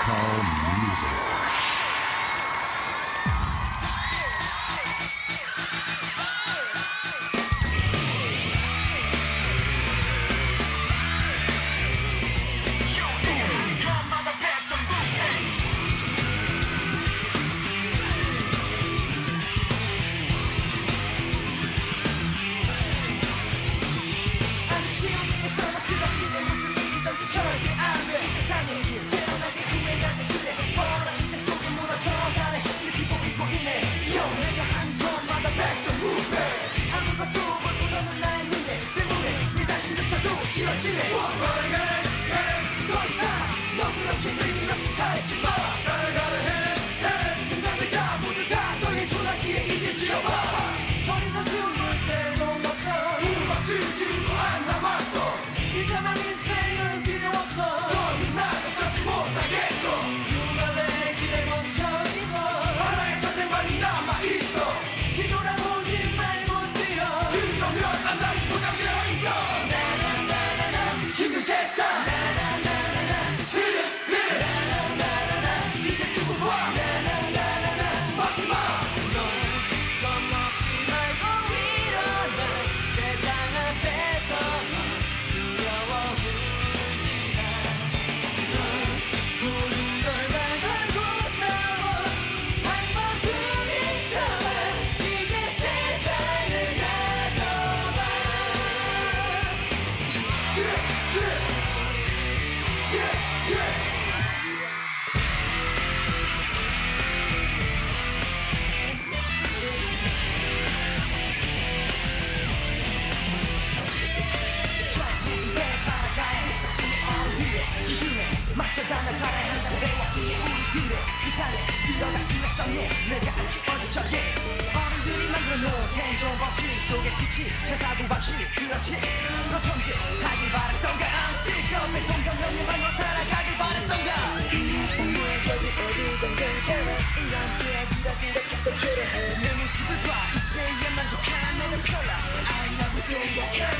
call music. rocking it. 미쳐 y 어른들이 만들어놓은 생존 법칙 속에 지치 회사고 박식 그렇지 너 천지하길 바랬던가 I'm sick of it 동경연일만으로 살아가길 바랬던가 공부의 여기 어디던가 이런 이야기라 생각했던 줄에 내 모습을 봐 이제야 만족하는 편라 I love you so much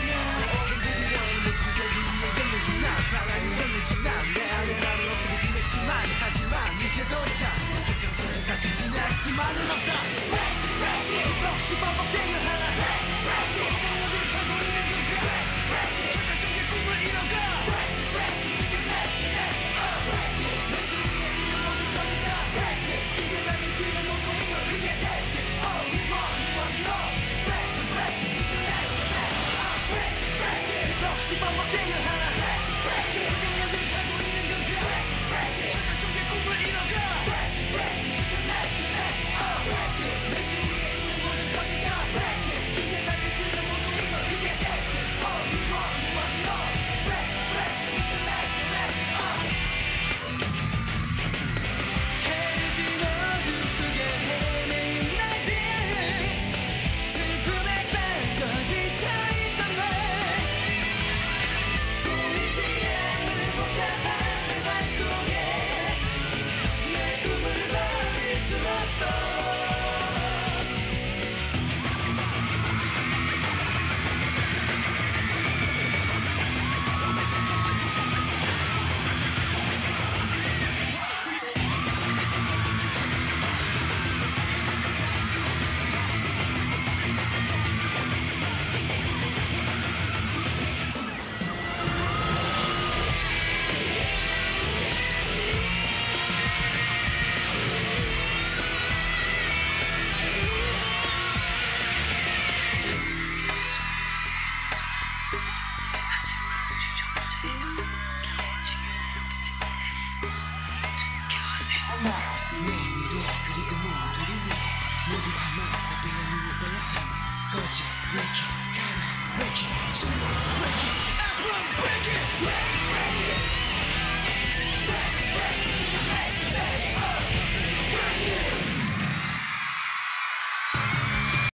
moving my mouth, I feel you with the lightning. Gotcha, break it, break it, break it, break it, break it, break it.